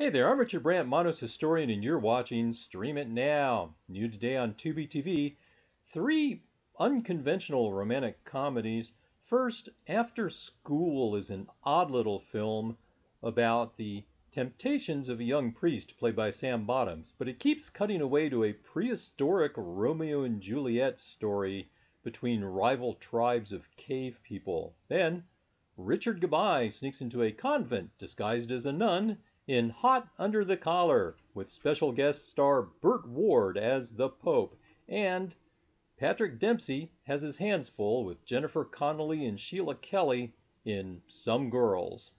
Hey there, I'm Richard Brandt, Monos historian, and you're watching Stream It Now. New today on Tubi TV, three unconventional romantic comedies. First, After School is an odd little film about the temptations of a young priest played by Sam Bottoms, but it keeps cutting away to a prehistoric Romeo and Juliet story between rival tribes of cave people. Then, Richard Gabai sneaks into a convent disguised as a nun in Hot Under the Collar with special guest star Burt Ward as the Pope. And Patrick Dempsey has his hands full with Jennifer Connelly and Sheila Kelley in Some Girls.